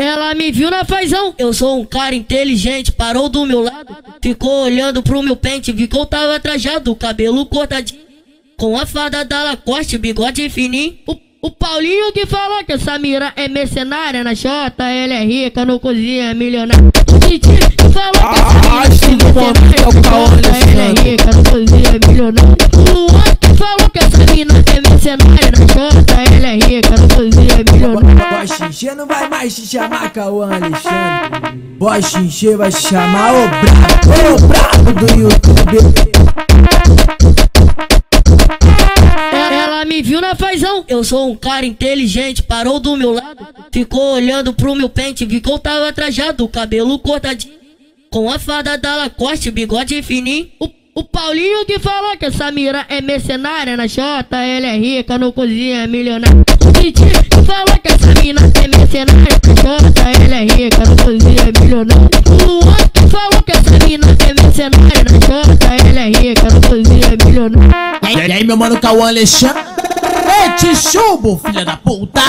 Ela me viu na fazão. Eu sou um cara inteligente, parou do meu lado. Ficou olhando pro meu pente, viu que eu tava trajado, cabelo cortadinho. Com a fada da Lacoste, bigode fininho. O, o Paulinho que falou que essa mira é mercenária na Jota, ela é rica, no cozinha é milionária. O Titi que falou que essa mira é mercenária na Jota, ela é rica, no cozinha é milionária. O Luan que falou que essa mina é mercenária na Jota, ela é milionária. Boy Xinxê não vai mais te chamar Cauã Alexandre. Boy Xinxê vai te chamar o brabo, o brabo do YouTube. Ela me viu na fazão. Eu sou um cara inteligente, parou do meu lado. Ficou olhando pro meu pente, viu que eu tava trajado, cabelo cortadinho. Com a fada da Lacoste, bigode fininho. O, Paulinho que falou que essa mira é mercenária na Jota, ela é rica, no cozinha é milionária. O Titi que essa mina é mercenária na Jota, ela é rica, no cozinha é milionária. O Luan que falou que essa mina é mercenária na Jota, ela é rica, no cozinha é milionária. E aí, meu mano Cauã Alexandre? Ei, te chubo, filha da puta!